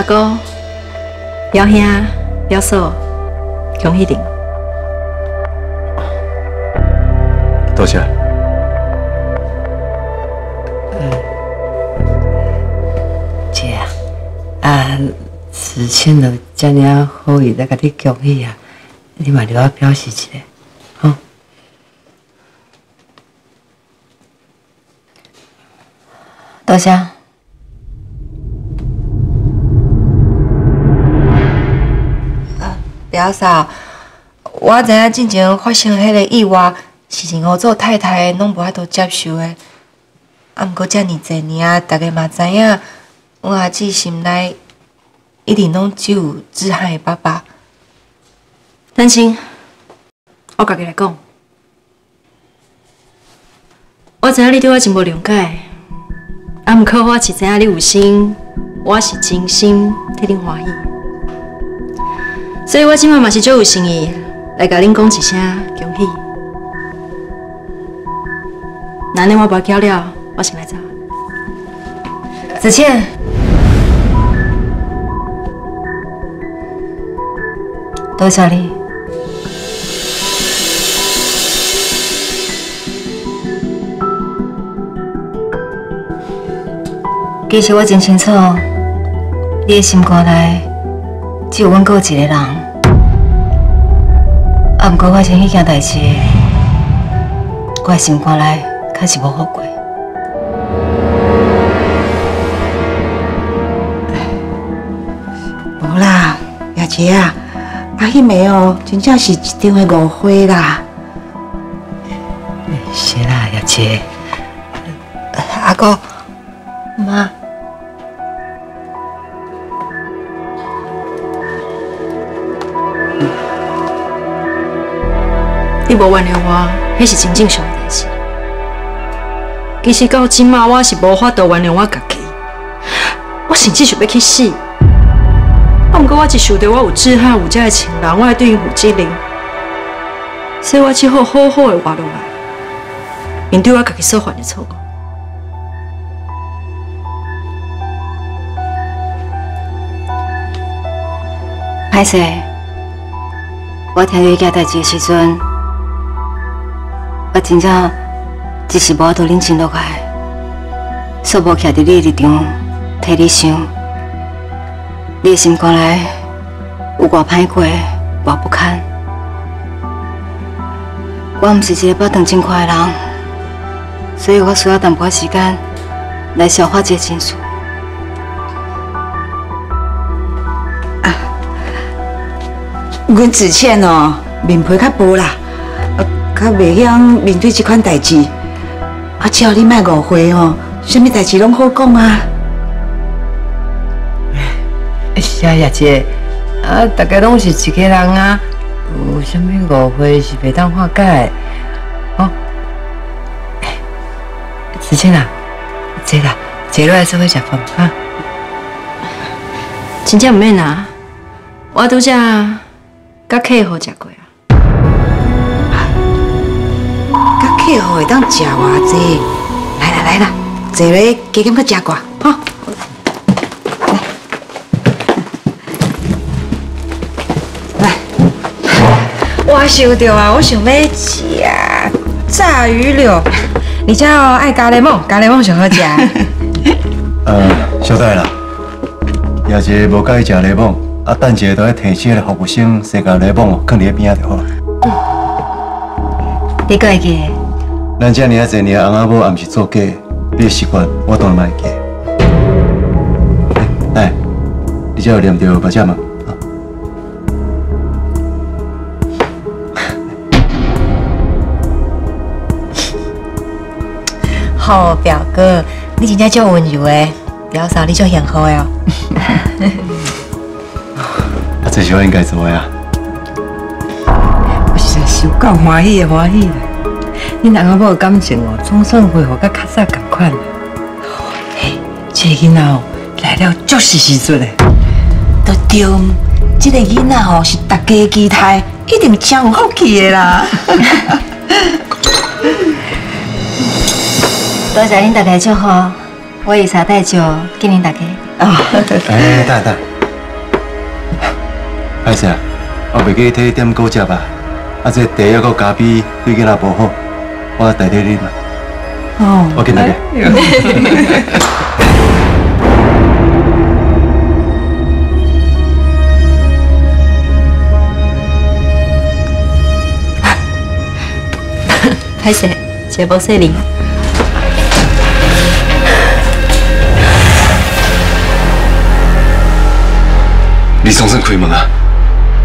阿哥、表兄、表嫂，恭喜你！多谢。姐啊，啊，之前都这样好意来甲你恭喜啊，你嘛留我表示一下，吼。多谢。表嫂，我知影之前发生迄个意外，是任何做太太拢无法度接受的。啊，毋过遮尔侪年啊，大家嘛知影，我阿姊心内一定拢只有志汉的爸爸。丹青，我家己来讲，我知影你对我真无谅解，啊，毋过我是知影你有心，我是真心替恁欢喜。所以我今晚嘛是最有心意来甲恁讲一声恭喜。那恁我不要了，我先来走。子倩，多谢你。其实我真清楚，你的心肝内只有阮哥一个人。啊，不过发生迄件代志，我的心肝内确实无好过。无啦，亚姐啊，啊，迄暝哦，真正是一场的误会啦。是啦，亚姐。阿哥，妈，你无原谅我，迄是真正常的代志。其实到今仔，我是无法度原谅我家己，我甚至想要去死。啊，毋过我只想到我有志汉有这个情人，我会对伊负责任，所以我只好好好的活落来，面对我家己所犯的错误。歹势，我听到迄件代志时阵，我真正只是无法度冷静落来，煞无徛伫你的立场替你想，你的心肝内有偌歹过，偌不堪。我毋是一个饱肠真快的人，所以我需要淡薄时间来消化这个情绪。阮子倩哦，面皮较薄啦，较袂晓面对这款代志。啊，只要你莫误会哦，啥物代志拢好讲啊。是啊，叶姐，啊，大家拢是一个人啊，有啥物误会是袂当化解的，哦。子倩啊，坐啦，坐落来做伙食饭啊。真正毋免啊，我拄则甲客户食过啊。客户会当食偌济？来啦来啦，坐咧加减去食寡，吼。来，我想到啊，我想要食炸鱼柳，你家哦爱加柠檬，加柠檬上好食。呃，小戴啦，也是无介意食柠檬，啊，等一下都要提醒个服务生，先甲柠檬放伫咧边仔就好了。你个会记得？咱遮尔啊侪年翁仔某，也毋是做假的，你的习惯我当然嘛会记得。来，你只有念到目遮吗？啊好表哥，你真正足温柔的，表嫂你足贤惠的哦。啊，这是我应该做的啊。我实在是有够欢喜的欢喜啦！恁翁仔某的感情哦，总算恢复甲较早同款啦。嘿，这个囡仔哦，来了足是时阵嘞。都对，这个囡仔哦是大家的期待，一定真有福气的啦。多谢恁大家祝福，我以茶代酒敬恁大家。啊，哎，等下等下，歹势啊，我袂记摕点果汁吧。啊，这茶还搁咖啡对囡仔无好，我代替你嘛。哦，我跟大家。歹势，一个无说你。你总算开门啊！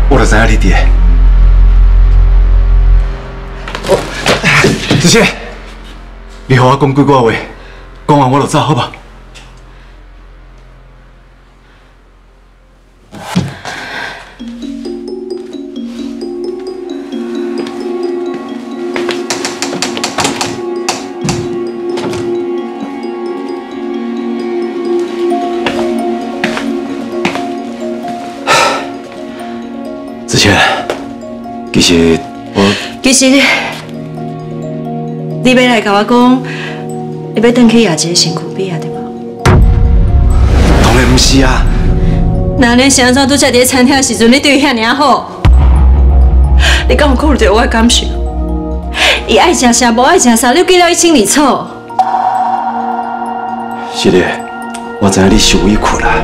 我就知影你伫子谦，你和我讲几句话，讲完我就走，好吧？子谦，其实我其实，你要来跟我讲，你要回去亚杰身躯边啊，对无？当然不是啊。那恁是安怎拄才伫餐厅的时阵，你对伊遐尔好？你敢有考虑到我的感受？伊爱食啥，无爱食啥，你记了一清二楚。是的，我知影你受委屈啦。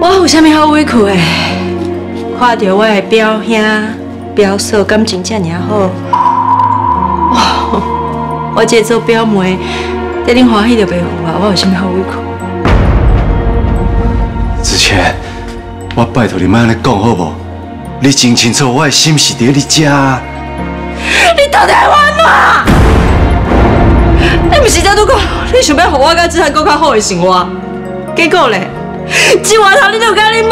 我有啥物好委屈的？看到我的表兄、表嫂感情遮尔好，哇！我这做表妹，在恁欢喜就袂赴啊！我有啥物好委屈？子谦，我拜托你莫安尼讲好无？你真清楚我的心是伫你遮啊。你到底爱我安怎？你毋是才拄讲，你想要互我甲子涵更较好的生活，结果咧，一回头你就甲你无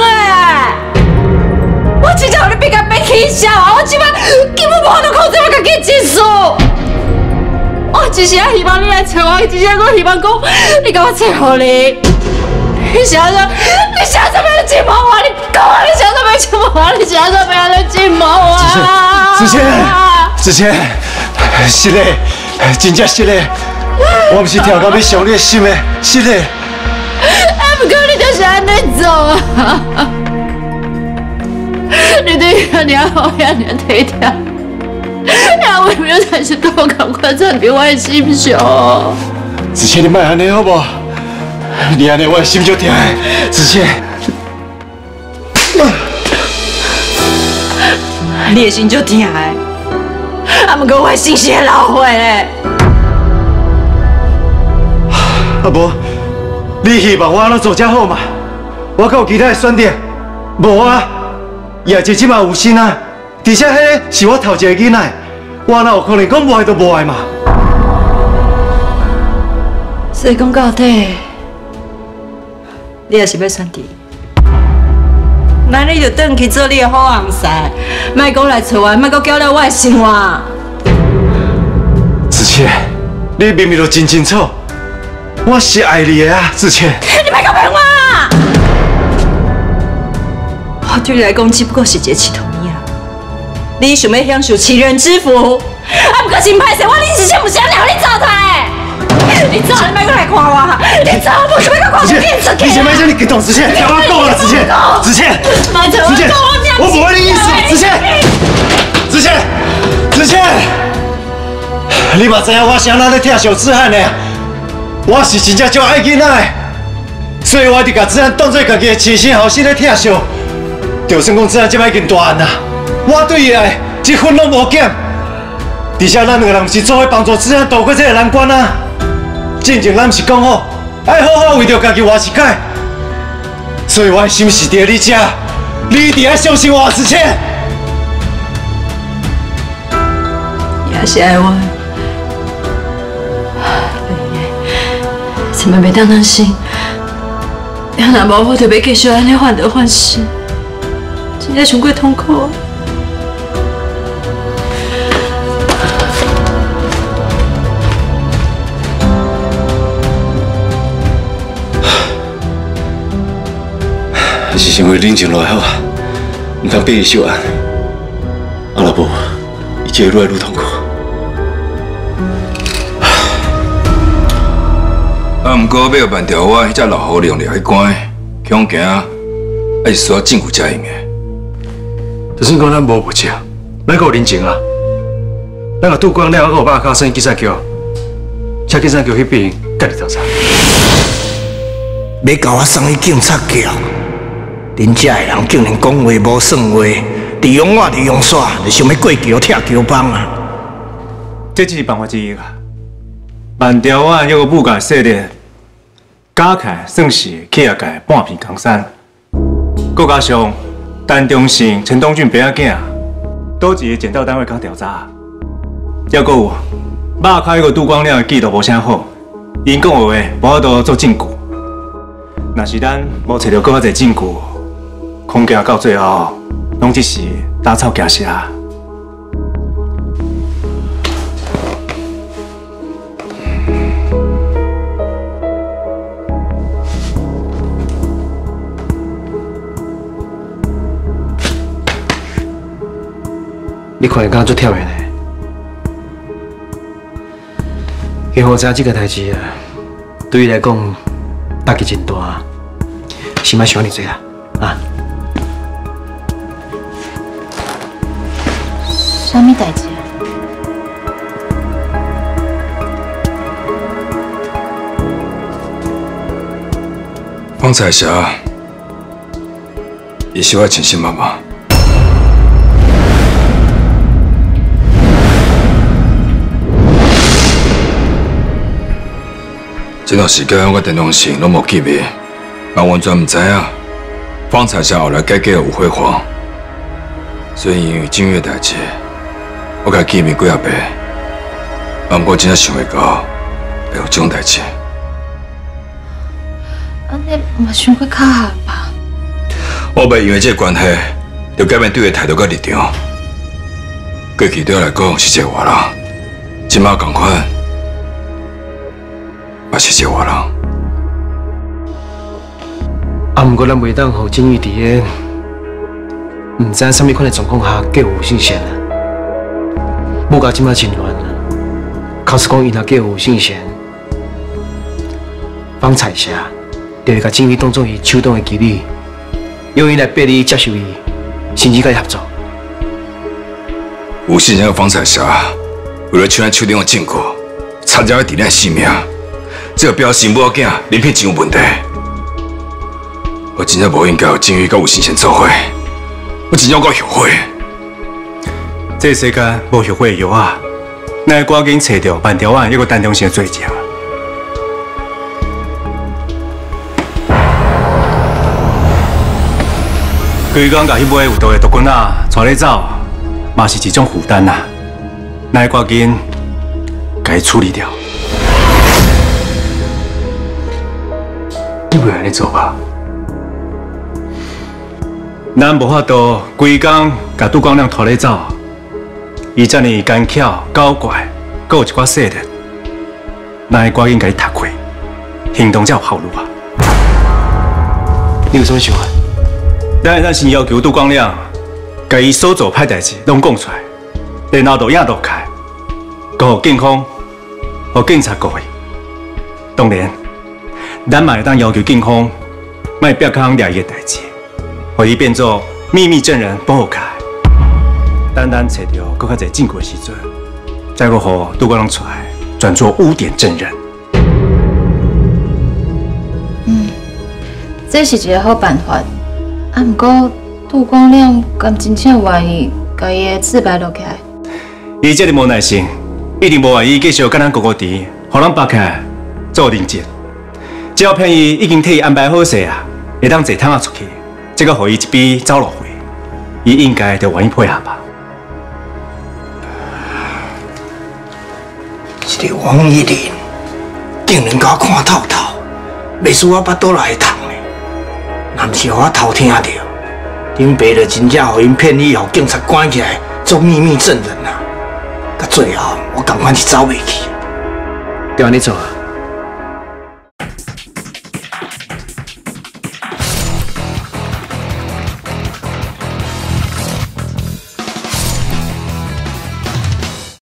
缘诶！我真正互你变甲变起笑啊！我即摆根本无法度控制我家。己的情绪。我只是啊希望你来找我，只是我希望讲你甲我找互你。你想说，你想怎么样折磨我？你讲啊！你想怎么样折磨我？你想怎么样的折磨我？子谦，子谦，是的，真正是的，我不是跳到要伤你的心的，是的。啊，不过你就是安尼做啊！你对遐尔好，遐尔体贴，遐为咩才是都赶快占伫我的心上？子谦，你莫安尼好无？你安尼我的心就疼的，子谦。你的心就疼的，啊，不过我的心是老火的。阿伯，你希望我安怎做才好嘛？我还有其他的选择，无啊？也就即马有心啊，而且迄个是我头一个囡仔，我哪有可能讲无爱就无爱嘛？所以讲到底，你也是要选择。那你就转去做你的好红婿，莫讲来找我，莫讲搅了我的生活。子谦，你明明就真清楚，我是爱你的啊，子谦。你莫讲骗我！我对你来讲只不过是一个佚佗尔。你想要享受奇人之福，啊，不过真歹势，我临时想不想了，你走开！你走，你别过来看我！你走，我想要看我子变出谦，你先别这么激动，子谦，听我讲了，子谦，子谦，子谦，我不会的意思，子谦，子谦，子谦，你嘛知影我是安怎咧疼小子汉的，我是真正足爱囡仔的，所以我就把子汉当做家己的亲生后生咧疼惜。就算讲志汉即摆已经大汉啦，我对伊的爱一分拢无减，而且咱两个人是做伙帮助志汉渡过这个难关啊。进前咱毋是讲好，爱好好为着家己活一改，所以我的心是伫你遮，你一定要相信我，子谦。也是爱我。千万别当担心，要若无我就要继续安尼患得患失，真正伤过痛苦。是想为冷静落来好啊，唔通逼伊受案。啊若无，伊只会愈来越痛苦。啊，不过要办条我迄只老虎粮了，迄关强行还是需要政府才用的。就算讲咱无物质，咱阁有人情啊。咱个杜光亮，我有把卡生警察局，请警察局迄边家己调查。要甲我送去警察局，恁遮的人竟然讲话无算话，利用我利用煞，就想要过桥拆桥帮啊！这只是办法之一啊。万条湾有个母界系列，加起来算是企业界半片江山。再加上陈中信、陈东俊爸仔囝，多一个检调单位刚调查，还阁有马开个杜光亮的记录无啥好，因讲话无好多做证据。若是咱无找到更较侪证据，恐惊到最后拢只是打草惊蛇。你看伊刚做跳的呢，给我知这个代志啊，对伊来讲打击真大，是莫想你这啊啊！什么代志啊？方彩霞，你是我亲生妈妈。这段时间我电动车拢无见面，我完全唔知影方彩霞后来改嫁有辉煌，所以因为正月代志，我甲见面几下白，不过真正想袂到会有这种代志。安尼嘛想过较下吧？我袂因为这个关系，就改变对伊态度甲立场。过去对我来讲是一个活人，今麦同款。也是一个外人。啊，不过咱袂当互金玉伫个唔知啥物款的状况下叫吴信贤啊。母家即摆真乱啊，考试讲伊若叫吴信贤，方彩霞就会甲金玉当作伊手动的机理，用伊来逼你接受伊，甚至甲伊合作。吴信贤和方彩霞为了抢咱手中的证据，差点要抵咱性命。这个表示母仔囝人品真有问题，我真正无应该有金玉甲吴新贤做伙，我真正够后悔。这世间无后悔的药啊，那赶紧找到万条湾一个单中性的罪证。规讲甲迄尾有毒的毒棍仔带你走，嘛是一种负担呐，那赶紧甲伊处理掉。你袂安尼做吧？咱无法度规工甲杜光亮拖你走，伊遮尔干巧搞怪，阁有一寡细的，咱会赶紧甲伊读开，行动才有效率啊！你有什么想法？咱会当先要求杜光亮，甲伊所做歹代志拢讲出来，然后就引导开，互警方、互警察告伊。当然。咱嘛会当要求警方，卖别康掠伊个代志，互伊变作秘密证人保护开。等咱找到更较侪证据时阵，再个互杜光亮出来，转做污点证人。嗯，这是一个好办法。啊，不过杜光亮敢真正愿意甲伊个自白录起来？伊这个无耐心，一定无愿意继续跟咱哥哥弟，互咱扒开做连接。只要骗伊已经替伊安排好势啊，会当坐趟啊出去，这个互伊一笔走路费，伊应该就愿意配合吧。这个王一林竟然甲我看透透，袂输我巴肚内痛呢。若不是我偷听到，恁爸就真正互因骗以后，警察关起来做秘密证人啊！到最后，我赶快是走袂去。对安尼做啊？